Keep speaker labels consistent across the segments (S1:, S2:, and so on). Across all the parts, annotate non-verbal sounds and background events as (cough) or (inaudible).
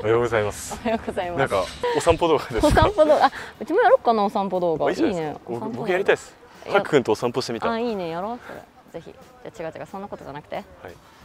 S1: おはようございます。
S2: おはようございます。
S1: なんかお散歩動画です
S2: お
S1: か
S2: 散歩動画。あうちもやろっかなお散歩動画。
S1: あいい
S2: ね
S1: か。僕やりたいです。
S2: や
S1: ハク君とお散歩してみた。はい
S2: あいいね。やろうそれ。ぜひ。じゃあ違う違う。そんなことじゃなくて。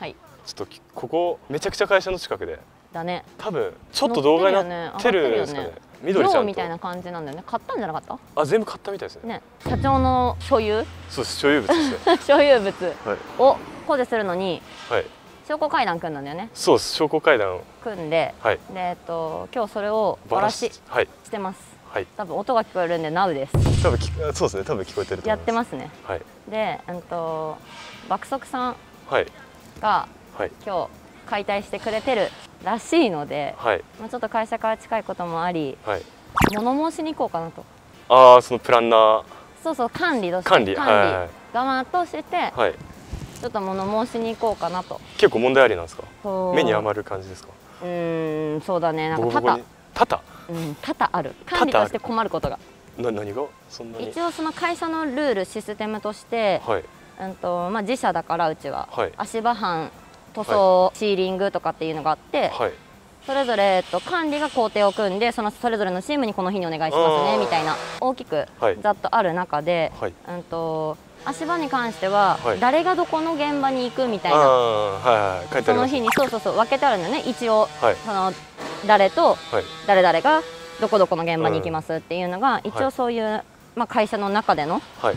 S2: はい。
S1: ちょっときここめちゃくちゃ会社の近くで。
S2: だね。
S1: 多分ちょっと動画になってるんですかね。緑ちゃん
S2: みたいな感じなんだよね。買ったんじゃなかった？
S1: あ全部買ったみたいですね。
S2: ね。社長の所有？
S1: そうです。所有物ですね。(laughs)
S2: 所有物。
S1: はい。
S2: を工事するのに。
S1: はい
S2: 証拠階段組んだんだよね
S1: そうです。証拠階段を。
S2: 組んで
S1: はい。
S2: でえっと今日それをバラし
S1: はい。
S2: してます。
S1: はい。
S2: 多分音が聞こえるんで NOW です。
S1: 多分きそうですね。多分聞こえてると
S2: やってますね。
S1: はい。
S2: でうんと爆速さん
S1: はい。
S2: が
S1: はい。
S2: 今日解体してくれてるらしいので、
S1: はい。
S2: まあ、ちょっと会社から近いこともあり
S1: はい。
S2: 物申しに行こうかなと。
S1: ああそのプランナー。
S2: そうそう管理として。
S1: 管理
S2: 側として
S1: はい
S2: ちょっと物申しに行こうかなと。
S1: 結構問題ありなんですか？目に余る感じですか？
S2: うーんそうだね。なんか多々。
S1: ボコボコにタタ
S2: うん多々ある。管理として困ることが。
S1: な何が？そんなに？
S2: 一応その会社のルールシステムとして、
S1: はい。
S2: うんとまあ、自社だからうちは、
S1: はい。
S2: 足場班塗装、シーリングとかっていうのがあって、
S1: はい。
S2: それぞれ、えっと、管理が工程を組んでそのそれぞれのチームにこの日にお願いしますねみたいな。大きく
S1: はい。
S2: ざっとある中で、
S1: はい。
S2: うん、と足場に関しては、
S1: はい。
S2: 誰がどこの現場に行くみたい
S1: あ
S2: な
S1: あはいはい
S2: その日にそうそうそう分けてあるんだよね。一応
S1: はい。
S2: その誰と
S1: はい。
S2: 誰々がどこどこの現場に行きますっていうのが、一
S1: はい。
S2: 応そういう、まあ、会社の中での
S1: はい。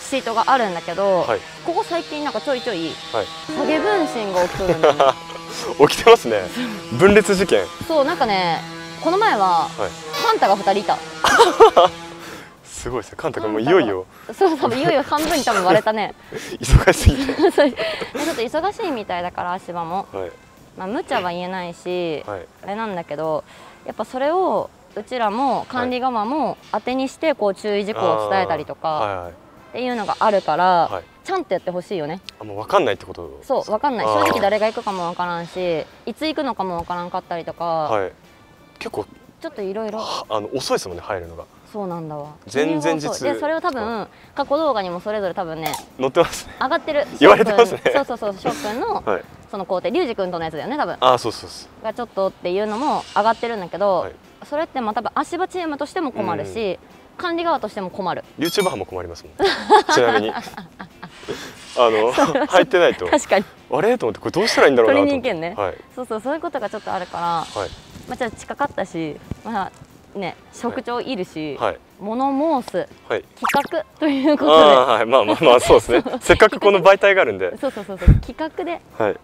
S2: シートがあるんだけど、
S1: はい。
S2: ここ最近なんかちょいちょい
S1: はい。
S2: 影分身が起きてるんだよ。ね (laughs)
S1: 起きてますね。分裂事件。
S2: そうなんかねこの前は
S1: はい。
S2: カンタが2人いた (laughs)
S1: すごいですね。カンタ君もういよいよ。
S2: そう多分いよいよ半分に多分割れたね。(laughs)
S1: 忙しすぎて。(laughs)
S2: そう。ちょっと忙しいみたいだから足場も、
S1: はい。
S2: まあ、無茶は言えないし、
S1: はい。
S2: あれなんだけどやっぱそれをうちらも管理側も当てにしてこう注意事項を伝えたりとかっていうのがあるから、
S1: はい。
S2: ちゃんとやってほしいよね。
S1: あもう分かんないってこと？
S2: そうわかんない。正直誰が行くかもわからんしいつ行くのかもわからんかったりとか、
S1: はい。結構
S2: ちょっといろいろ。
S1: はあの遅いですもんね入るのが
S2: そうなんだわ。
S1: 前々日
S2: そう。でそれを多分過去動画にもそれぞれ多分ね
S1: 乗ってますね。
S2: 上がってる。(laughs)
S1: 言われてますね。
S2: そうそうそう翔くんの (laughs)
S1: はい。
S2: その工程。リュウジ君とのやつだよね多分。
S1: ああそうそうそう。
S2: がちょっとっていうのも上がってるんだけど、
S1: はい。
S2: それってまあ多分足場チームとしても困るし、管理側としても困る。
S1: YouTuber 班も困りますもん。(laughs) ちなみに。あの入ってないと。
S2: 確かに。
S1: あれ？と思ってこれどうしたらいいんだろうなと。
S2: 取りに行けんね。
S1: はい。
S2: そうそうそういうことがちょっとあるから、
S1: はい。
S2: まあ、ちょっと近かったしまあね職長いるし、
S1: はい。
S2: 物申す
S1: はい。
S2: 企画ということ
S1: はい。まあまあまあそうですね。せっかくこの媒体があるんで。
S2: でそうそうそうそう。企画で
S1: はい。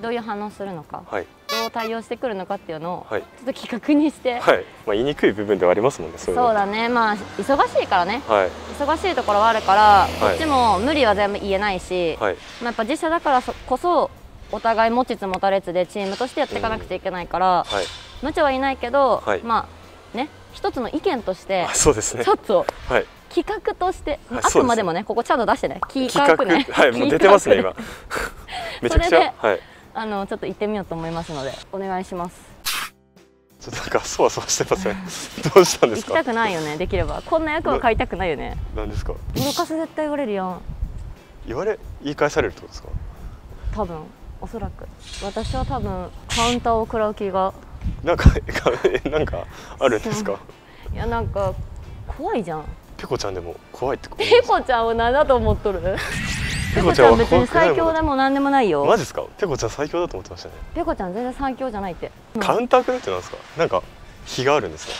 S2: どういう反応するのか
S1: はい。
S2: どう対応してくるのかっていうのを
S1: はい。
S2: ちょっと企画にして、
S1: はい。まあ言いにくい部分ではありますもんねそう
S2: だね。まあ忙しいからね。
S1: はい。
S2: 忙しいところはあるから、こっちも無理は全部言えないし、
S1: はい。
S2: まあ、やっぱ自社だからこそお互い持ちつ持たれつでチームとしてやっていかなくちゃいけないから、
S1: はい。
S2: 無茶はいないけど、
S1: はい。
S2: まあね一つの意見として
S1: あそうですね。
S2: ちょっと
S1: はい。
S2: 企画として、
S1: はい
S2: あくまでもねここちゃんと出してね。企画ね。
S1: はいもう出てますね今。(laughs) めちゃくち
S2: それで
S1: ゃはい。
S2: あのちょっと行ってみようと思いますのでお願いします。
S1: ちょっとなんかそわそわしてますね (laughs) どうしたんですか？
S2: 行きたくないよねできれば。こんな役は買いたくないよね。
S1: 何ですか？
S2: 動かす絶対言われるやん。
S1: 言われ言い返されるってことですか？
S2: 多分おそらく。私は多分カウンターを食らう気が
S1: なんかえなんかあるんですか？
S2: いやなんか怖いじゃん。
S1: ペコちゃんでも怖いって
S2: ペコちゃんを何だと思っとる？ペコちゃん別に最強でも何でもないよ。
S1: マジですか？ペコちゃん最強だと思ってましたね。
S2: ペコちゃん全然最強じゃないって。
S1: カウンターくるってなんですか？なんか日があるんですか？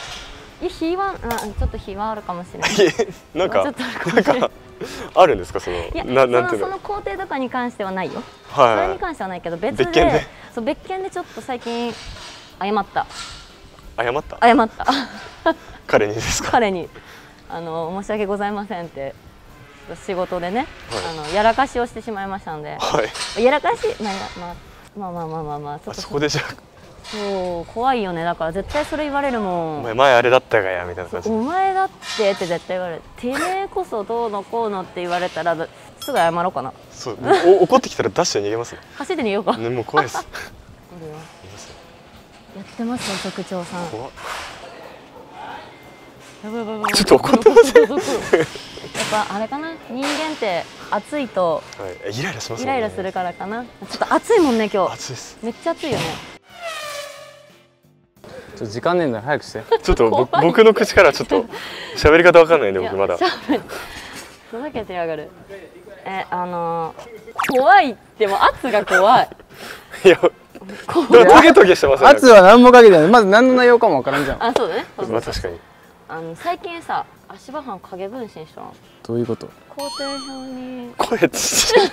S2: いや火はあちょっと火はあるかもしれない。
S1: なんかなんかあるんですか？その
S2: いや
S1: ななんていうの？
S2: その工程とかに関してはないよ、それ
S1: は
S2: に関してはないけど別で
S1: 別件で？
S2: そう別件でちょっと最近謝った。
S1: い謝った？
S2: 謝った。(laughs)
S1: 彼にですか？
S2: 彼に。あの申し訳ございませんって仕事でね、
S1: はい。
S2: あのやらかしをしてしまいましたんで。
S1: はい。
S2: やらかし、まあまあ、まあまあまあまあまあちょ
S1: あ
S2: っと
S1: そこでじゃあ。
S2: そう怖いよね。だから絶対それ言われるもん。
S1: お前前あれだったがやみたいな感じ
S2: お前だってって絶対言われる。てめえこそどうのこうのって言われたらすぐ謝ろうかな。
S1: そうお怒ってきたらダッシュで逃げますね
S2: 走って逃げようか、
S1: ねもう怖いです (laughs)
S2: やってますよ局長さん。
S1: 怖っ。
S2: やばいやばいやばい。
S1: ちょっと怒ってません
S2: どこどこやっぱあれかな？人間って暑いと
S1: はい。えイライラしますね。
S2: ライラする。からかな？ちょっと暑いもんね今日。
S1: 暑いです。
S2: めっちゃ暑いよね。
S3: ちょ時間ねえんだよ早くして。
S1: ちょっとぼ僕の口からちょっと喋り方わかんないんで僕まだ。
S2: ふざけてやがる。えあのー怖いっても圧が怖い。
S1: いやトゲトゲしてますよね。
S3: 圧は何もかけてない。まず何の内容かもわからんじゃん。
S2: あそうだねそうそう
S1: まあ確かに。
S2: あの最近さ足場班影分身したの。
S3: どういうこと？
S2: 工程表に。
S1: 声。ちっちゃい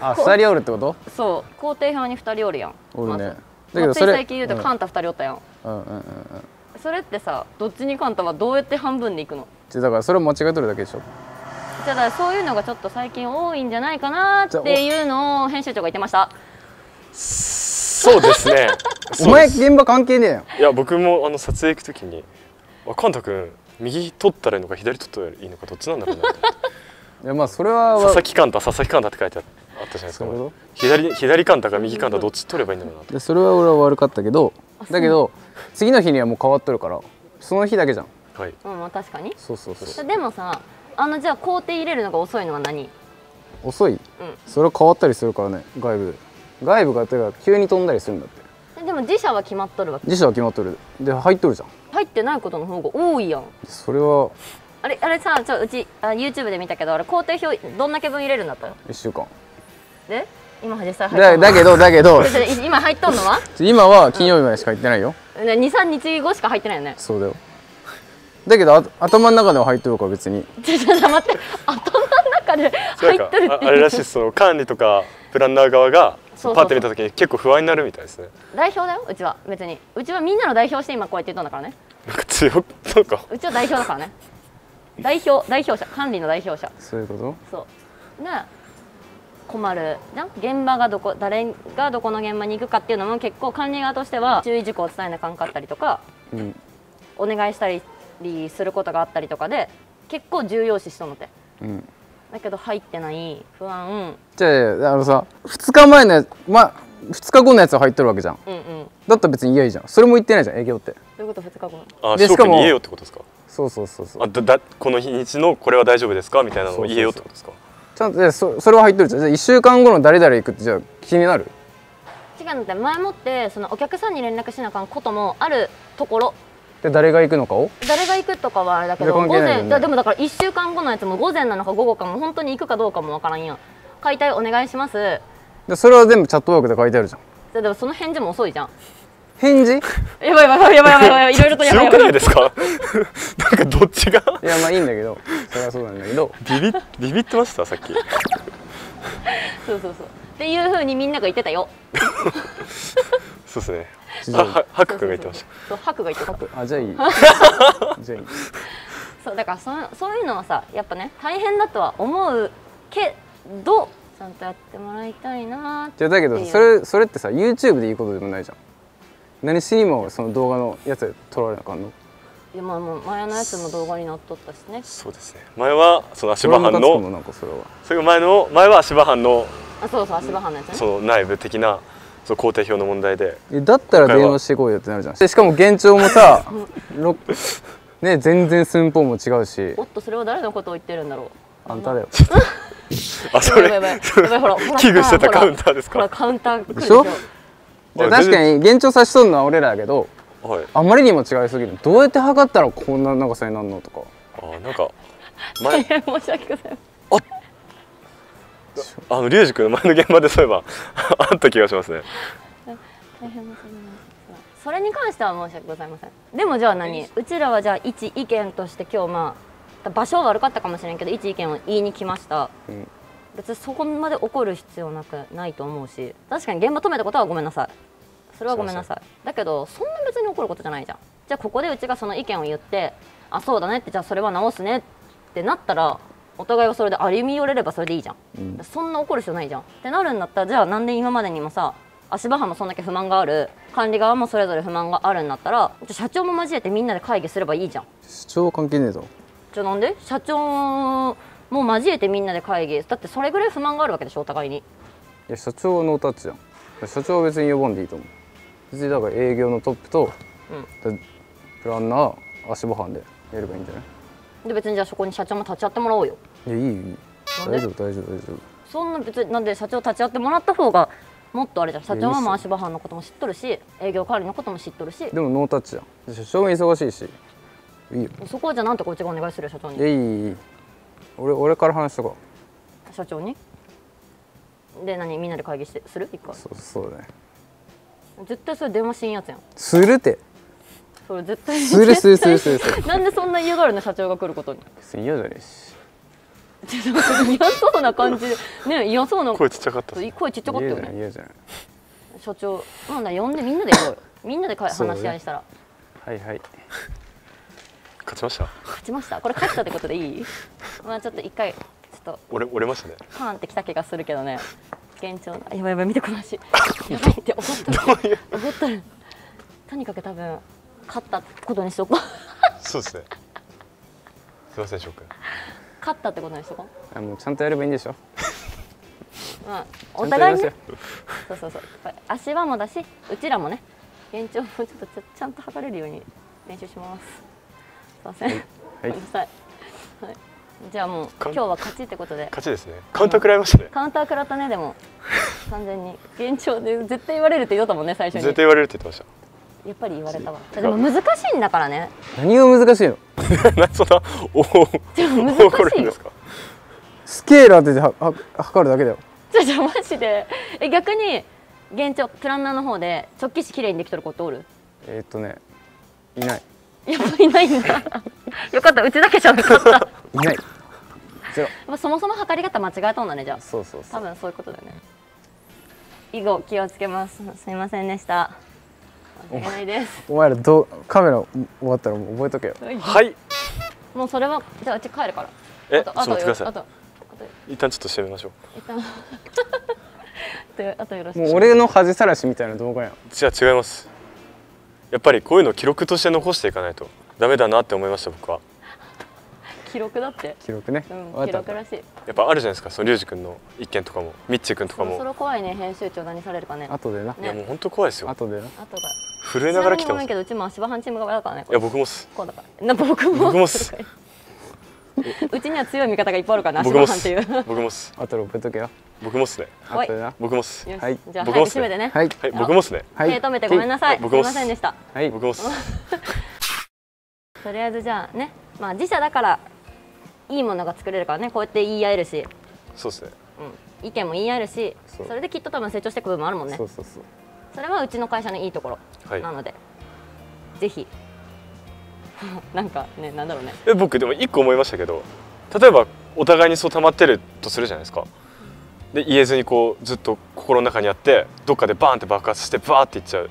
S3: あ二人おるってこと？
S2: そう。工程表に2人おるやん。
S3: おるね。
S2: まず。
S3: だけどそれ
S2: 最近言うとカンタ2人おったやん、
S3: うんうんうんうん。
S2: それってさどっちにカンタはどうやって半分でいくの？
S3: だからそれを間違えとるだけでしょ
S2: だからそういうのがちょっと最近多いんじゃないかなっていうのを編集長が言ってました。
S1: そうですね。(laughs)
S3: お前現場関係ねえやん
S1: いや僕もあの撮影行く時に「あカンタ君右取ったらいいのか左取ったらいいのかどっちなんだろうな」(laughs)
S3: いやまあそれは
S1: 佐々木カンタ佐々木カンタって書いてあったじゃないですか。左左カンタか右カンタどっち取ればいいんだろうなと。
S3: でそれは俺は悪かったけどだけど次の日にはもう変わっとるからその日だけじゃん。
S1: はい。
S2: うんまあ確かに。
S3: そうそうそう。
S2: でもさあのじゃあ工程入れるのが遅いのは何？
S3: 遅い？それは変わったりするからね外部で。外部がてか急に飛んだりするんだって。
S2: ででも自社は決まっとるわけ？
S3: 自社は決まっとる。で入っとるじゃん。
S2: 入ってないことの方が多いやん。
S3: それは
S2: あれあれさちょうちあ YouTube で見たけどあれ工程表どんだけ分入れるんだったよ
S3: 1週間。
S2: で今実際入っとんの？
S3: だだけどだけど。(laughs)
S2: 今入っとんのは？(laughs)
S3: 今は金曜日までしか行ってないよ。
S2: 23日後しか入ってないよね。
S3: そうだよだけどあ頭の中では入っとるから別に。
S2: ちょちょちょ待って。頭の中で入っとるって
S1: ああれらしいその管理とかプランナー側が
S2: そうそうそう。
S1: パッて見た時に結構不安になるみたいですね。
S2: 代表だようちは。別に。うちはみんなの代表して今こうやって言っとんだからね。
S1: なんか強くなんか。
S2: うちは代表だからね。代表代表者。管理の代表者。
S3: そういうこと？
S2: そう。ね困る。じゃん現場がどこ誰がどこの現場に行くかっていうのも結構管理側としては注意事項を伝えなあかんかったりとか
S3: うん。
S2: お願いしたりすることがあったりとかで結構重要視しとんのって。
S3: うん。
S2: だけど入ってない不安。
S3: じゃああのさ2日前のやつま2日後のやつは入っとるわけじゃん。
S2: うんうん。
S3: だったら別に嫌いいじゃん。それも言ってないじゃん営業って。
S2: どういうこと？2日後
S1: あ
S3: でしかも
S1: 言えよってことですか？
S3: そうそうそうそう。
S1: あだだこの日にちのこれは大丈夫ですか？みたいなのを言えよってことですか？
S3: ちゃんとでそそれは入っとるじゃん。じゃあ1週間後の誰々行くってじゃあ気になる？
S2: 違うのって前もってそのお客さんに連絡しなあかんこともあるところ
S3: で誰が行くのかを？
S2: 誰が行くとかはあれだけど午前、でもだから1週間後のやつも午前なのか午後かも本当に行くかどうかもわからんやん。解体お願いします。で
S3: でそれは全部チャットワークで書いてあるじゃん。
S2: でもその返事も遅いじゃん。
S3: 返事？(laughs) い
S2: やばいやばいやばいやばいやばいいろいろとやばい
S1: 強く
S2: やば
S1: ない (laughs) いですか？(laughs) なんかどっちが？
S3: やまあいいんだけど。それはそうなんだけど。
S1: ビビビビってました？さっき。
S2: そうそうそう。っていうふうにみんなが言ってたよ。
S1: そうですねハク君が言ってました。
S2: そうハクが言ってた
S3: あじゃあいい。(laughs) じゃあいい。
S2: そうだからそそういうのはさやっぱね大変だとは思うけどちゃんとやってもらいたいなーって
S3: じゃあだけどそれそれってさ YouTube でいいことでもないじゃん。何しにもその動画のやつで撮られなあかんの？
S2: いやまあもう前のやつも動画に載っとったしね。
S1: そうですね。前はその足場班の
S3: なんかそれは。
S1: それが前の前は足場班の
S2: あそうそう足場班のやつね。
S1: その内部的なその工程表の問題で。
S3: えだったら電話してこいよってなるじゃん。でしかも現状もさ (laughs) ろね全然寸法も違うし。
S2: おっとそれは誰のことを言ってるんだろう。
S3: あんただよ。
S1: あそれ
S2: やばいやばいやばい。ほらほら
S1: 危惧してたカウンターです
S2: ほら
S1: か
S2: カウンター
S3: でしょ。確かに現状さしとるのは俺らだけど
S1: はい。
S3: あまりにも違いすぎる。どうやって測ったらこんな長さになるのとか。
S1: あなんか (laughs)
S2: 大
S1: 前
S2: 変申し訳ございま
S1: あのリュウジ君の前の現場でそういえば (laughs) あった気がしますね。
S2: 大変申し訳ございません。それに関しては申し訳ございません。でもじゃあ何？うちらはじゃあ一意見として今日まあ場所は悪かったかもしれんけど一意見を言いに来ました、
S3: うん。
S2: 別にそこまで怒る必要なくないと思うし確かに現場止めたことはごめんなさい。それはごめんなさい。だけどそんな別に怒ることじゃないじゃん。じゃあここでうちがその意見を言ってあそうだねってじゃあそれは直すねってなったらお互いがそれで歩み寄れればそれでいいじゃん、
S3: うん。
S2: そんな怒る必要ないじゃん。ってなるんだったらじゃあなんで今までにもさ足場班もそんだけ不満がある管理側もそれぞれ不満があるんだったら社長も交えてみんなで会議すればいいじゃん。
S3: 主張関係ねえぞ。
S2: じゃあなんで？社長も交えてみんなで会議。だってそれぐらい不満があるわけでしょお互いに。
S3: いや社長はノータッチじゃん。社長は別に呼ばんでいいと思う。別にだから営業のトップと、だプランナー足場班でやればいいんじゃない？
S2: で別にじゃあそこに社長も立ち会ってもらおうよ。
S3: いやいいいい。大丈夫大丈夫大丈夫。
S2: そんな別になんで社長立ち会ってもらった方がもっとあれじゃん。社長はもう足場班のことも知っとるし営業管理のことも知っとるし。
S3: でもノータッチじゃん。社長も忙しいし。いいよ。
S2: そこはじゃあなんてこっちがお願いするよ社長に。
S3: いやいいいい俺俺から話しとこ
S2: 社長に？で何みんなで会議してする？一回。
S3: うそうそうだね。
S2: 絶対それ電話しんやつやん。
S3: するって
S2: それ絶対
S3: するするするするする。
S2: なんでそんな嫌がるの社長が来ることに。
S3: 嫌じゃねえし
S2: 嫌そうな感じ。でね嫌そうな。
S1: 声ちっちゃかった
S2: 声ちっちゃかった
S3: 嫌
S2: よね。
S3: じゃない嫌じゃない。
S2: 社長なんだ呼んでみんなでやろうよみんなで話し合いしたら。
S3: はいはい。
S1: 勝ちました。
S2: 勝ちました？これ勝ったってことでいい？まあちょっと一回ちょっと。
S1: 折れ折れましたね。
S2: パーンってきた気がするけどね。現状あやばいやばい見てこの足やばいって怒った。(laughs) る怒った。るとにかく多分勝ったことにしとこう。
S1: そうですね。すいません翔くん。
S2: 勝ったってことにしとこ
S3: あもうちゃんとやればいいんでしょ。
S2: うまあ
S3: ち
S2: お互いね。そうそうそう。足場もだしうちらもね現状もちょっとちゃちゃんと測れるように練習します。すいません、
S3: はい。
S2: ごめんなさい、はい、じゃあもう今日は勝ちってことで。
S1: 勝ちですね。カウンター食らいましたね。
S2: カウンター食らったねでも。完全に。現状で絶対言われるって言おうともんね最初に。
S1: 絶対言われるって言ってま
S2: やっぱり言われたわ。でも難しいんだからね。
S3: 何が難しいの？
S1: そんなお
S2: 難しい
S1: んですか？
S3: スケーラーではは測るだけだよ。
S2: じゃじゃマジで。え逆に現状プランナーの方で直帰しきれいにできとる子っておる？
S3: えー、っとねいない。
S2: やっぱいないんだ。よかったうちだけじゃなかった。
S3: いない。ゼロ。
S2: ぱそもそも測り方間違えたんだねじゃあ。
S3: そうそうそう。
S2: 多分そういうことだよね。以後気をつけます。すいませんでした申し訳ないです。
S3: お前らどうカメラ終わったらもう覚えとけよ。
S1: はい。
S2: もうそれはじゃあうち帰るから。
S1: え
S2: あとあと
S1: ちょっと待ってください。
S2: あとあと
S1: 一旦ちょっと閉めましょう。
S2: 一旦。(laughs) あとあとよろしく。
S3: もう俺の恥さらしみたいな動画やん。
S1: じゃあ違います。やっぱりこういうのを記録として残していかないとダメだなって思いました僕は
S2: 記録だって。
S3: 記録ね、
S2: うん記録らしい。
S1: やっぱあるじゃないですかそのリュウジ君の一件とかも。ミッチー君とかも。
S2: そろそろ怖いね編集長何されるかね。
S3: 後でな、
S1: いやもう本当怖いですよ。
S3: 後でな。
S2: あとが
S1: 震えながら来てます。
S2: けどうちも足場班チームがだからねこ
S1: や
S2: れ
S1: 僕もっす。
S2: こうだから。な僕も
S1: 僕もっす。(laughs)
S2: うちには強い味方がいっぱいあるからね足
S1: 僕もっす。
S2: 場班っていう
S1: 僕もっす。
S3: 後で覚えとけよ。
S1: 僕もっすね。
S2: はい。
S3: 後でな。
S1: 僕もっす。
S3: はい。
S2: じゃあ
S1: 僕もっすね。
S2: 早く締めてね。
S3: はい。
S1: はい僕もっすね。
S3: はい。
S2: 手止めてごめんなさい。すい。
S1: 僕もっ
S2: ますせんでした。
S3: はい。
S1: 僕もっす。(laughs)
S2: とりあえずじゃあね。まあ自社だからいいものが作れるからね。こうやって言い合えるし、
S1: そうですね。
S2: うん、意見も言い合えるし
S3: そ
S2: れできっと多分成長していく部分もあるもんね。
S3: そうそうそう。
S2: それはうちの会社のいいところ。
S1: はい。
S2: なので、ぜひ。(laughs) なんかねなんだろうね。
S1: え僕でも一個思いましたけど例えばお互いにそう溜まってるとするじゃないですか。で言えずにこうずっと心の中にあってどっかでバーンって爆発してバーっていっちゃう。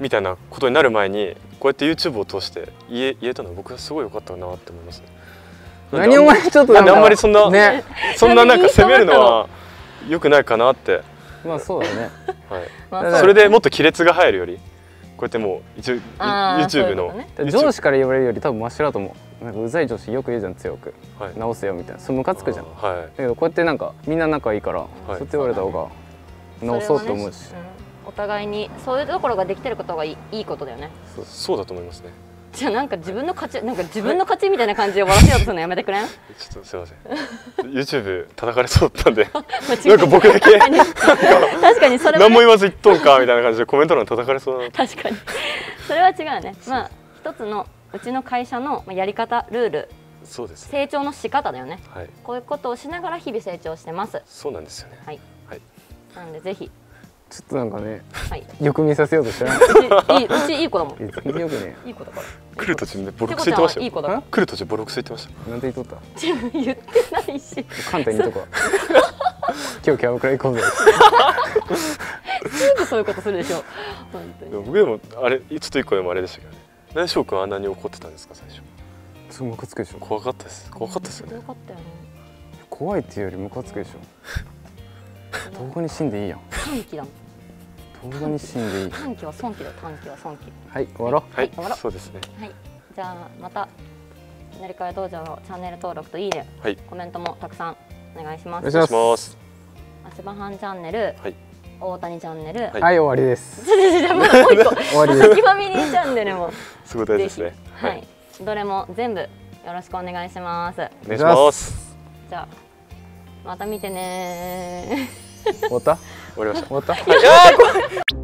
S1: みたいなことになる前にこうやって YouTube を通して言え言えたのは僕はすごい良かったなって思いますね
S3: 何お前ちょっと
S1: なんであんまりそんな
S3: ね。
S1: そんななんか責めるのは良くないかなって、
S3: まあそうだね。
S1: はい、それでもっと亀裂が入るよりこうやってもう一応 YouTube の
S2: ね。
S3: 上司から言われるより多分マシだと思うなんかうざい上司よく言うじゃん強く。
S1: はい。
S3: 直せよみたいな。それムカつくじゃん。
S1: はい。
S3: けどこうやってなんかみんな仲いいから、そうやって言われた方が直そうって思うし。
S2: ねうん。お互いにそういうところができてることがいいいいことだよね。
S1: そうだと思いますね
S2: じゃあなんか自分の勝ちなんか自分の勝ちみたいな感じで笑わせようとするのやめてくれん？
S1: ちょっとすいません。YouTube 叩かれそうだったんで。(laughs)
S2: な
S1: なんか僕だけ
S2: 確かにそれは、
S1: 何も
S2: ね、
S1: 言わず言っとんかみたいな感じでコメント欄叩かれそう
S2: 確かに。(laughs) それは違うね。まあ一つのうちの会社のまあやり方ルール。
S1: そうです。ね
S2: 成長の仕方だよね。
S1: はい。
S2: こういうことをしながら日々成長してます。
S1: そうなんですよね。
S2: はい。
S1: はい。
S2: なんでぜひ
S3: ちょっとなんかね
S2: はい。
S3: よく見させようとしてな
S2: うちいいうちいい子だもん。
S3: い全然よくね。
S2: いい子だから。
S1: 来る途中でボロクソ言ってました
S2: いい子だから。
S1: 来る途中ボロクソ言ってました。
S3: なんて言っとっ
S2: 自分言ってないし。
S3: た簡単にとこう。(laughs) 今日キャバクラ行こうぜ。
S2: すぐそういうことするでしょ。本当に。
S1: 僕でもあれちょっと一個でもあれでしたけどね。なんで翔くんあんなに怒ってたんですか最初？
S3: そうムカつくでしょ。
S1: 怖かったです。怖かったですよね。
S2: よかったよね。
S3: 怖いっていうよりムカつくでしょ。(laughs) 動画に死んでいいやん。
S2: 短期だもん
S3: 動画に死んでいい
S2: 短期は損期だよ短期は損期。
S3: はい終わろ
S1: はい。
S2: 終わろう。
S1: そうですね。
S2: はい。じゃあまたなりかや道場のチャンネル登録といいね
S1: はい。
S2: コメントもたくさんお願いしま
S3: お願い
S2: す
S3: します。
S2: 足場班チャンネル、
S1: はい。
S2: 大谷チャンネル、
S1: はい。
S3: はい終わりです。
S2: ちょちょちょちょもう一個。
S3: 終わりです。
S2: 先ファミリーチャンネルも。
S1: すごい大事ですね
S2: はい、どれも全部よろしくお願いします。
S1: お願いします。
S2: じゃあまた見てね
S3: 終わった？終わりました。
S1: 終わった